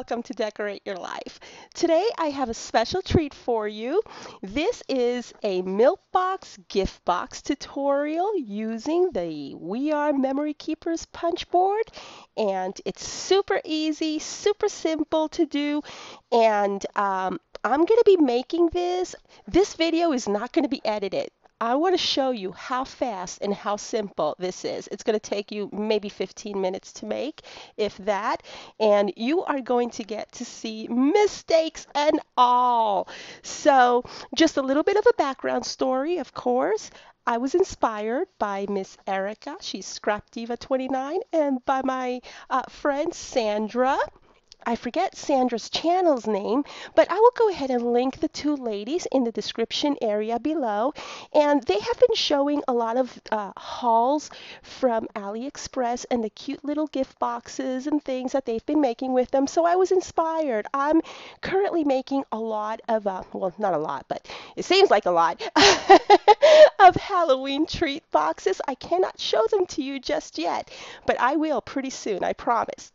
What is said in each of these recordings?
welcome to Decorate Your Life. Today I have a special treat for you. This is a Milk Box gift box tutorial using the We R Memory Keepers punch board. And it's super easy, super simple to do. And um, I'm going to be making this. This video is not going to be edited. I want to show you how fast and how simple this is. It's going to take you maybe 15 minutes to make, if that, and you are going to get to see mistakes and all. So just a little bit of a background story, of course. I was inspired by Miss Erica, she's Scrap Diva 29, and by my uh, friend Sandra. I forget Sandra's channel's name, but I will go ahead and link the two ladies in the description area below. And they have been showing a lot of uh, hauls from AliExpress and the cute little gift boxes and things that they've been making with them. So I was inspired. I'm currently making a lot of, uh, well, not a lot, but it seems like a lot of Halloween treat boxes. I cannot show them to you just yet, but I will pretty soon, I promise.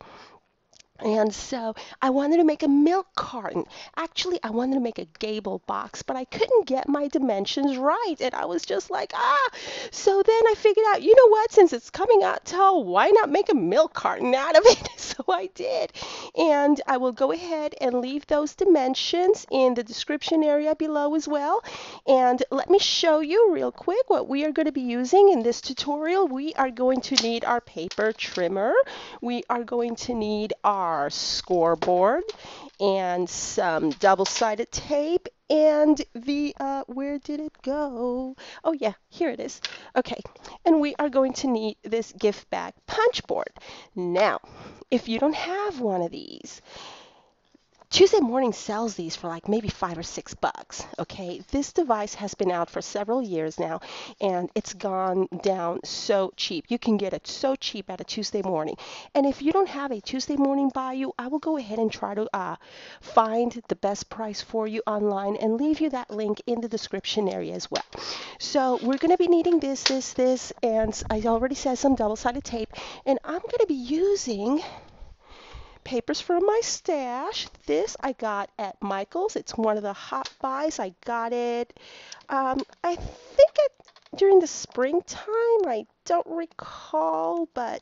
And so I wanted to make a milk carton. Actually, I wanted to make a gable box, but I couldn't get my dimensions right. And I was just like, ah. So then I figured out, you know what? Since it's coming out tall, why not make a milk carton out of it? so I did. And I will go ahead and leave those dimensions in the description area below as well. And let me show you real quick what we are going to be using in this tutorial. We are going to need our paper trimmer. We are going to need our our scoreboard and some double-sided tape and the uh, where did it go? Oh yeah here it is. Okay and we are going to need this gift bag punch board. Now if you don't have one of these Tuesday Morning sells these for like maybe five or six bucks. Okay, this device has been out for several years now and it's gone down so cheap. You can get it so cheap at a Tuesday morning. And if you don't have a Tuesday morning by you, I will go ahead and try to uh, find the best price for you online and leave you that link in the description area as well. So we're going to be needing this, this, this, and I already said some double sided tape. And I'm going to be using papers from my stash. This I got at Michael's. It's one of the hot buys. I got it, um, I think it, during the springtime. I don't recall, but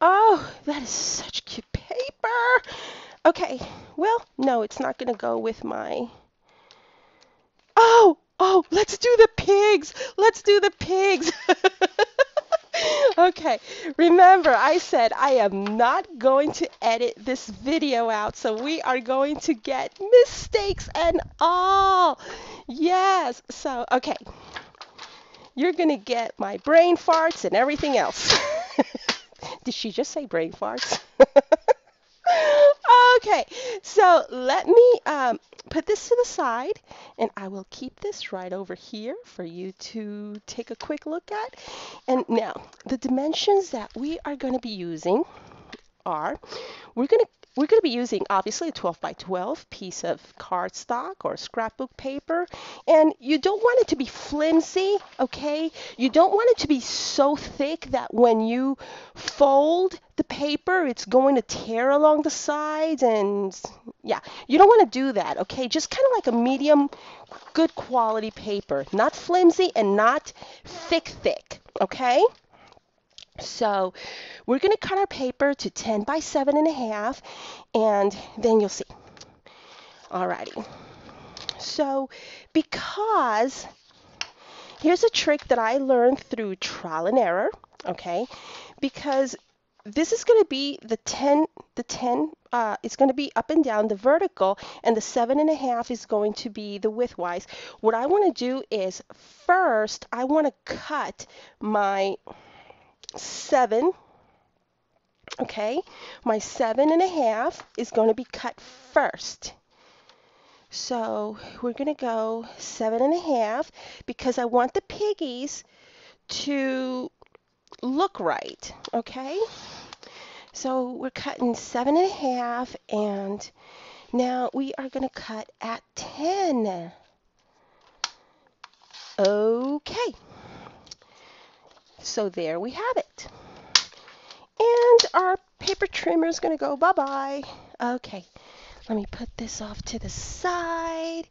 oh, that is such cute paper. Okay, well, no, it's not going to go with my. Oh, oh, let's do the pigs. Let's do the pigs. okay, remember I said I am not going to edit this video out, so we are going to get mistakes and all. Yes, so okay. You're going to get my brain farts and everything else. Did she just say brain farts? okay, so let me um, put this to the side and I will keep this right over here for you to take a quick look at. And now the dimensions that we are going to be using are we're going to we're going to be using obviously a 12 by 12 piece of cardstock or scrapbook paper. And you don't want it to be flimsy okay? You don't want it to be so thick that when you fold the paper it's going to tear along the sides and yeah you don't want to do that okay? Just kind of like a medium good quality paper. Not flimsy and not thick thick okay so we're going to cut our paper to 10 by 7 and a half, and then you'll see. Alrighty. So because here's a trick that I learned through trial and error, okay? Because this is going to be the 10, the 10, uh, it's going to be up and down the vertical, and the seven and a half is going to be the widthwise. What I want to do is first, I want to cut my seven, okay, my seven and a half is going to be cut first. So we're going to go seven and a half because I want the piggies to look right, okay? So we're cutting seven and a half and now we are going to cut at 10. Okay. So there we have it. And our paper trimmer is going to go bye-bye. Okay, let me put this off to the side.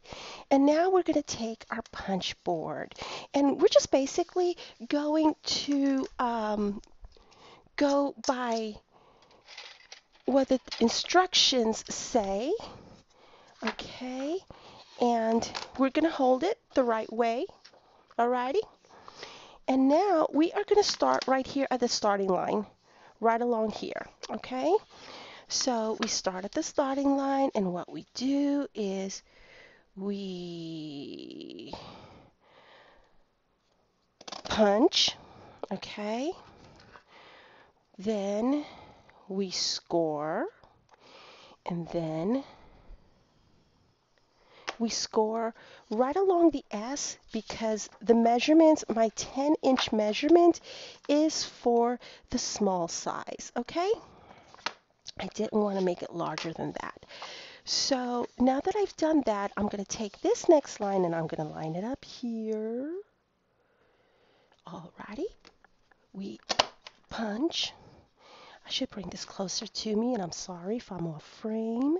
And now we're going to take our punch board. And we're just basically going to um, go by what the instructions say. Okay, and we're going to hold it the right way. Alrighty? And now we are going to start right here at the starting line, right along here. Okay? So we start at the starting line, and what we do is we punch, okay? Then we score, and then we score right along the S because the measurements, my 10 inch measurement is for the small size, okay? I didn't want to make it larger than that. So now that I've done that, I'm going to take this next line and I'm going to line it up here. Alrighty. We punch. I should bring this closer to me and I'm sorry if I'm off frame.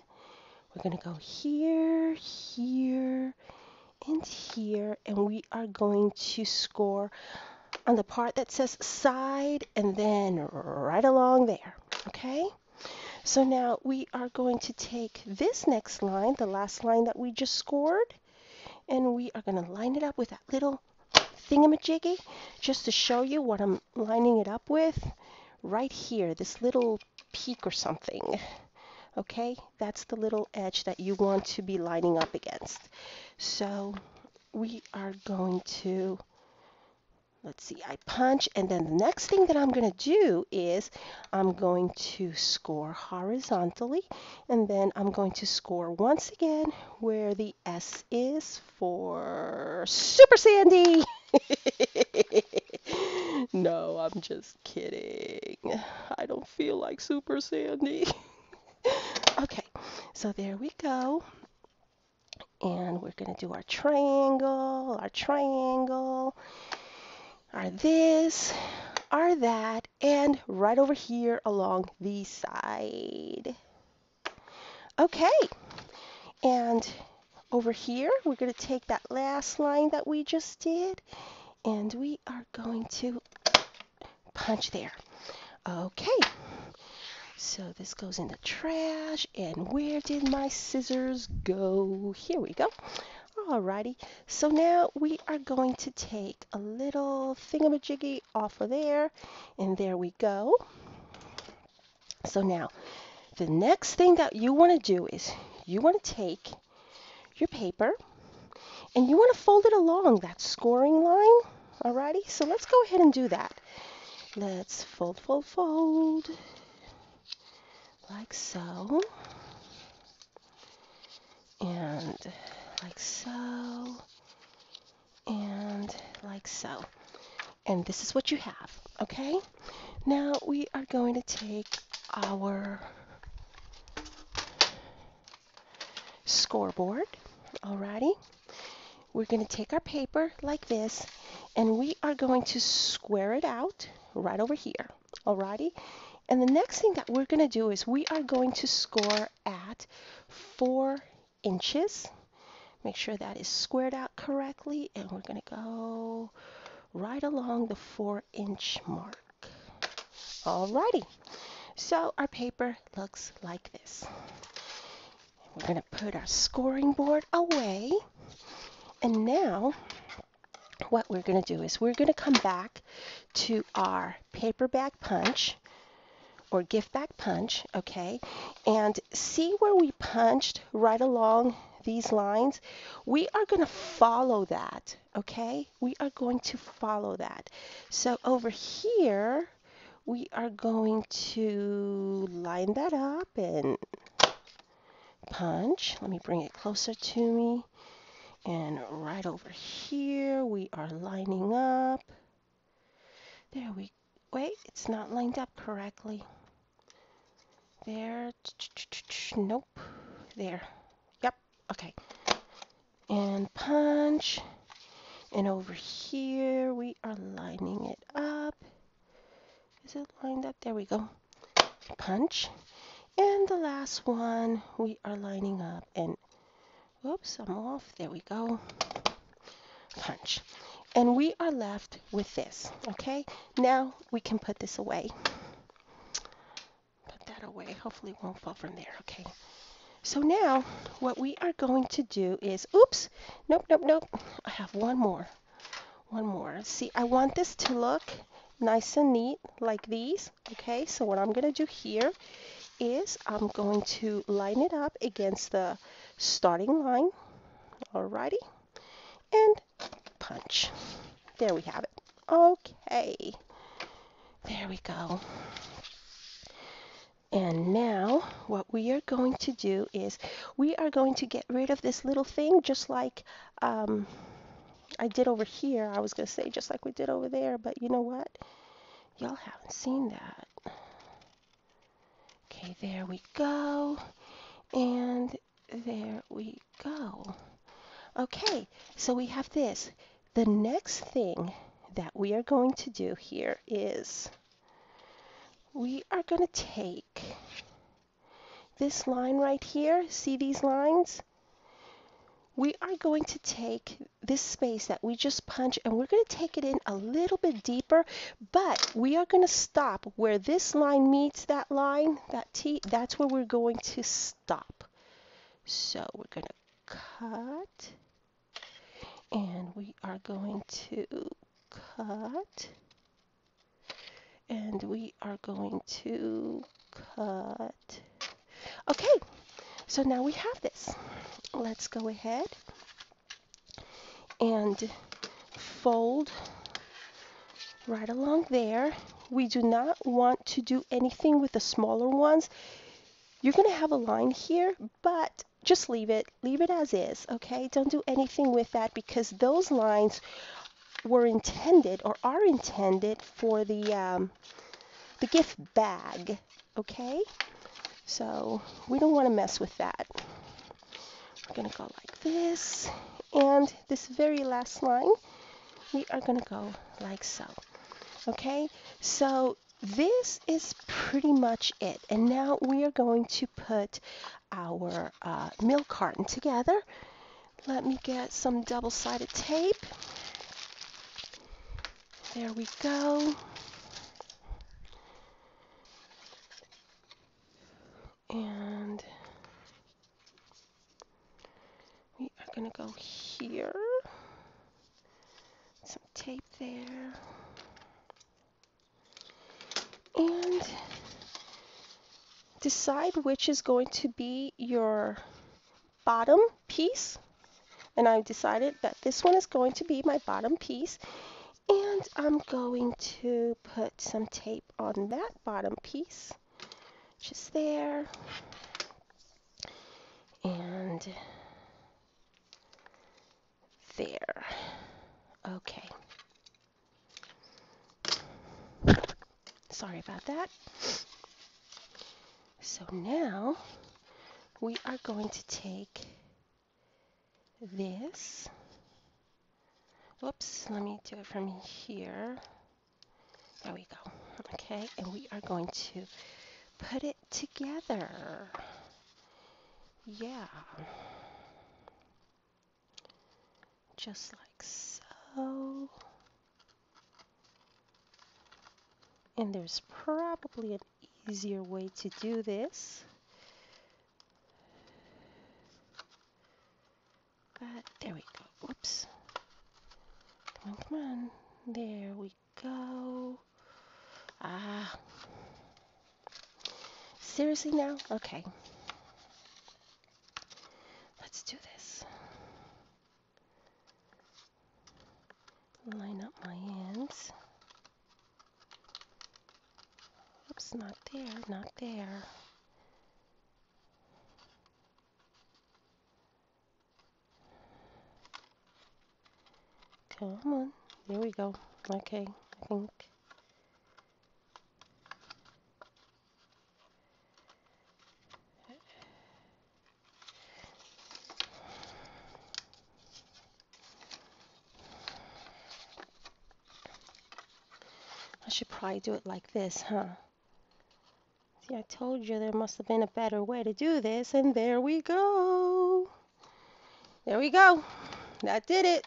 We're going to go here, here, and here, and we are going to score on the part that says side and then right along there, okay? So now we are going to take this next line, the last line that we just scored, and we are going to line it up with that little thingamajiggy just to show you what I'm lining it up with right here, this little peak or something. Okay, that's the little edge that you want to be lining up against. So we are going to let's see, I punch, and then the next thing that I'm going to do is I'm going to score horizontally, and then I'm going to score once again where the S is for Super Sandy. no, I'm just kidding. I don't feel like Super Sandy. okay, so there we go. And we're going to do our triangle, our triangle our this, our that, and right over here along the side. Okay, and over here, we're going to take that last line that we just did, and we are going to punch there. Okay, so this goes in the trash, and where did my scissors go? Here we go. Alrighty, so now we are going to take a little thingamajiggy off of there, and there we go. So now, the next thing that you want to do is you want to take your paper and you want to fold it along that scoring line. Alrighty, so let's go ahead and do that. Let's fold, fold, fold, like so. And like so, and like so. And this is what you have, okay? Now we are going to take our scoreboard, alrighty? We're going to take our paper like this, and we are going to square it out right over here, alrighty? And the next thing that we're going to do is we are going to score at four inches Make sure that is squared out correctly and we're going to go right along the four inch mark. Alrighty, so our paper looks like this. We're going to put our scoring board away and now what we're going to do is we're going to come back to our paper bag punch or gift back punch, okay, and see where we punched right along these lines, we are going to follow that, okay? We are going to follow that. So over here, we are going to line that up and punch. Let me bring it closer to me. And right over here, we are lining up. There we, wait, it's not lined up correctly. There, nope, there. Yep. Okay. And punch. And over here, we are lining it up. Is it lined up? There we go. punch. And the last one, we are lining up and, whoops, I'm off. There we go. Punch. And we are left with this, okay? Now we can put this away. Away. Hopefully it won't fall from there, okay? So now what we are going to do is, oops, nope, nope, nope. I have one more. One more. See, I want this to look nice and neat like these, okay? So what I'm going to do here is I'm going to line it up against the starting line, alrighty, and punch. There we have it. Okay, there we go. And now what we are going to do is we are going to get rid of this little thing just like um, I did over here. I was going to say just like we did over there, but you know what? Y'all haven't seen that. Okay, there we go. And there we go. Okay, so we have this. The next thing that we are going to do here is we are going to take this line right here. See these lines? We are going to take this space that we just punched and we're going to take it in a little bit deeper, but we are going to stop where this line meets that line, that T, that's where we're going to stop. So we're going to cut and we are going to cut and we are going to cut. Okay, so now we have this. Let's go ahead and fold right along there. We do not want to do anything with the smaller ones. You're going to have a line here, but just leave it. Leave it as is, okay? Don't do anything with that because those lines were intended or are intended for the um, the gift bag, okay? So we don't want to mess with that. We're going to go like this. And this very last line, we are going to go like so. Okay, so this is pretty much it. And now we are going to put our uh, milk carton together. Let me get some double-sided tape. There we go. And we are going to go here. Some tape there. And decide which is going to be your bottom piece. And I've decided that this one is going to be my bottom piece. And I'm going to put some tape on that bottom piece, just there. And there. Okay. Sorry about that. So now we are going to take this Whoops, let me do it from here. There we go. Okay, and we are going to put it together. Yeah. Just like so. And there's probably an easier way to do this. But there we go. Whoops. On, come on. There we go. Ah. Seriously now? Okay. Let's do this. Line up my ends. Oops, not there, not there. Come on. There we go. Okay, I think. I should probably do it like this, huh? See, I told you there must have been a better way to do this, and there we go. There we go. That did it.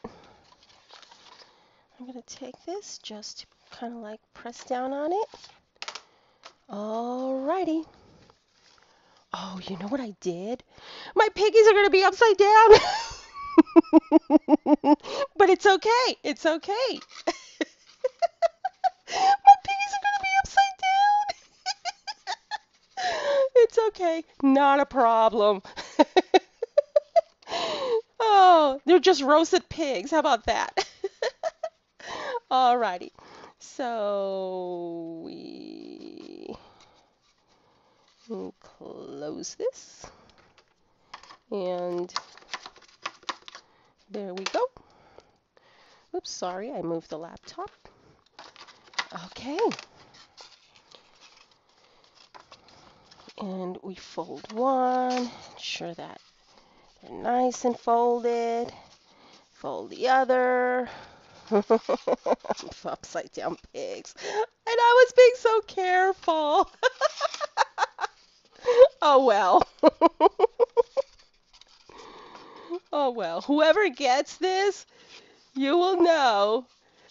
I'm going to take this just kind of like press down on it. Alrighty. Oh, you know what I did? My piggies are going to be upside down. but it's okay. It's okay. My piggies are going to be upside down. it's okay. Not a problem. oh, they're just roasted pigs. How about that? Alrighty. So we close this. And there we go. Oops, sorry, I moved the laptop. Okay. And we fold one, ensure that they're nice and folded. Fold the other. Upside down pigs. And I was being so careful. oh well. oh well. Whoever gets this, you will know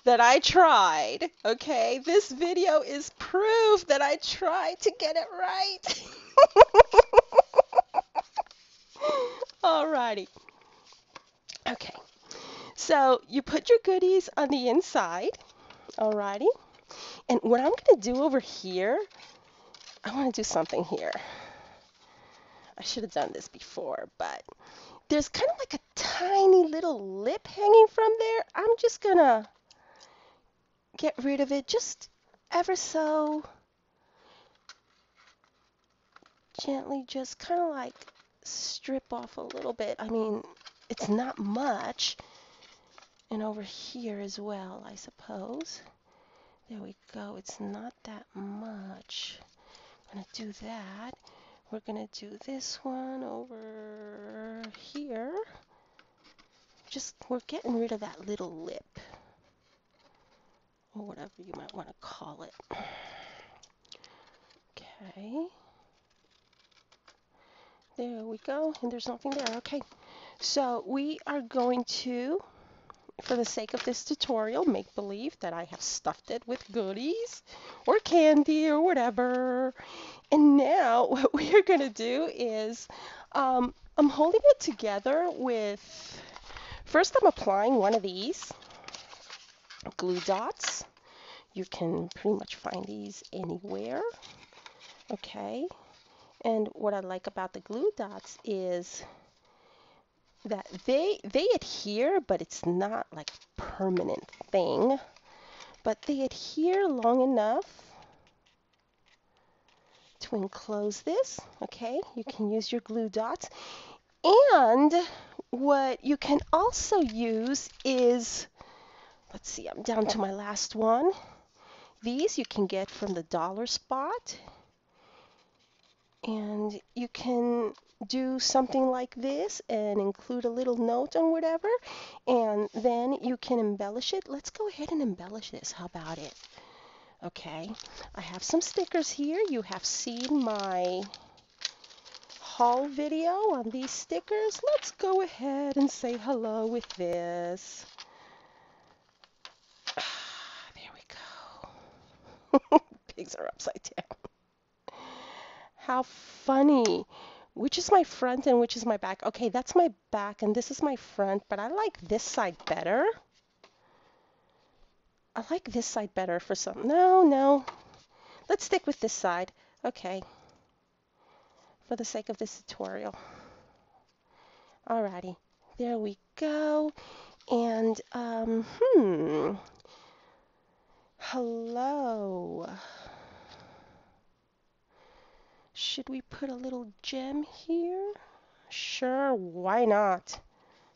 that I tried. Okay? This video is proof that I tried to get it right. Alrighty. So you put your goodies on the inside. Alrighty. And what I'm going to do over here, I want to do something here. I should have done this before, but there's kind of like a tiny little lip hanging from there. I'm just going to get rid of it just ever so gently, just kind of like strip off a little bit. I mean, it's not much. And over here as well, I suppose. There we go. It's not that much. I'm going to do that. We're going to do this one over here. Just, we're getting rid of that little lip or whatever you might want to call it. Okay. There we go. And there's nothing there. Okay. So we are going to, for the sake of this tutorial, make believe that I have stuffed it with goodies or candy or whatever. And now what we are going to do is um, I'm holding it together with, first I'm applying one of these glue dots. You can pretty much find these anywhere. Okay. And what I like about the glue dots is that they they adhere, but it's not like a permanent thing. But they adhere long enough to enclose this. Okay, you can use your glue dots. And what you can also use is let's see, I'm down to my last one. These you can get from the dollar spot. And you can do something like this and include a little note on whatever. And then you can embellish it. Let's go ahead and embellish this. How about it? Okay, I have some stickers here. You have seen my haul video on these stickers. Let's go ahead and say hello with this. There we go. Pigs are upside down. How funny. Which is my front and which is my back? Okay, that's my back and this is my front, but I like this side better. I like this side better for some. No, no. Let's stick with this side. Okay. For the sake of this tutorial. Alrighty. There we go. And, um, hmm. Hello. Should we put a little gem here? Sure, why not?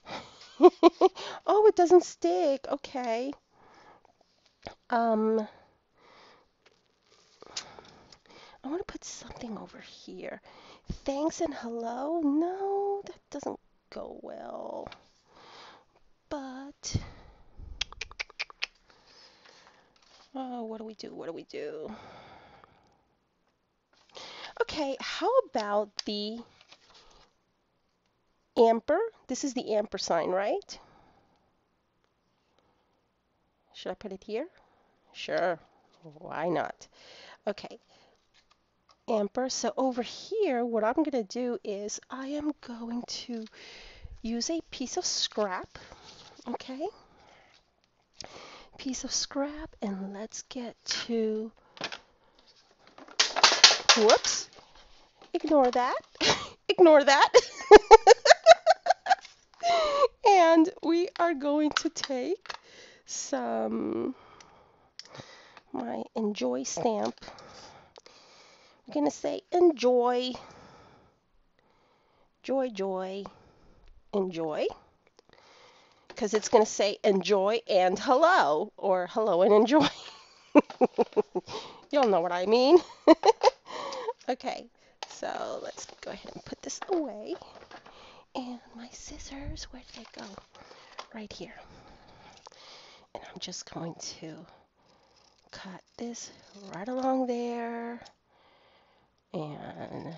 oh, it doesn't stick. Okay. Um, I want to put something over here. Thanks and hello? No, that doesn't go well. But, oh, what do we do? What do we do? Okay, how about the amper? This is the amper sign, right? Should I put it here? Sure, why not? Okay, amper. So over here, what I'm going to do is I am going to use a piece of scrap, okay? Piece of scrap, and let's get to, whoops, ignore that, ignore that. and we are going to take some my enjoy stamp. I'm going to say enjoy, joy, joy, enjoy. Because it's going to say enjoy and hello, or hello and enjoy. You'll know what I mean. Okay, so let's go ahead and put this away. And my scissors, where did they go? Right here. And I'm just going to cut this right along there and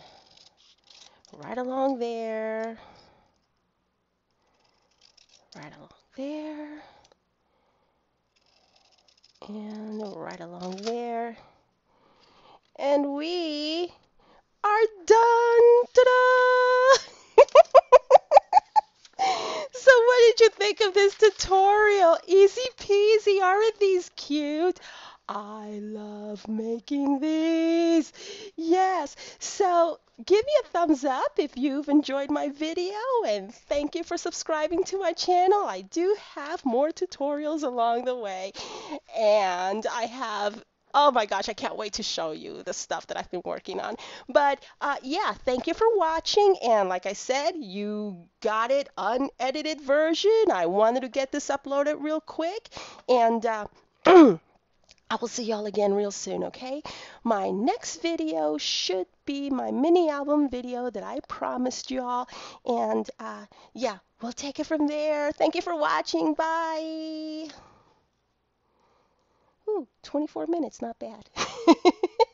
right along there, right along there, and right along there. And we are done! Ta-da! so what did you think of this tutorial? Easy peasy, aren't these cute? I love making these. Yes. So give me a thumbs up if you've enjoyed my video and thank you for subscribing to my channel. I do have more tutorials along the way and I have Oh my gosh, I can't wait to show you the stuff that I've been working on. But uh, yeah, thank you for watching. And like I said, you got it unedited version. I wanted to get this uploaded real quick. And uh, I will see y'all again real soon, okay? My next video should be my mini album video that I promised y'all. And uh, yeah, we'll take it from there. Thank you for watching. Bye. Ooh, 24 minutes, not bad.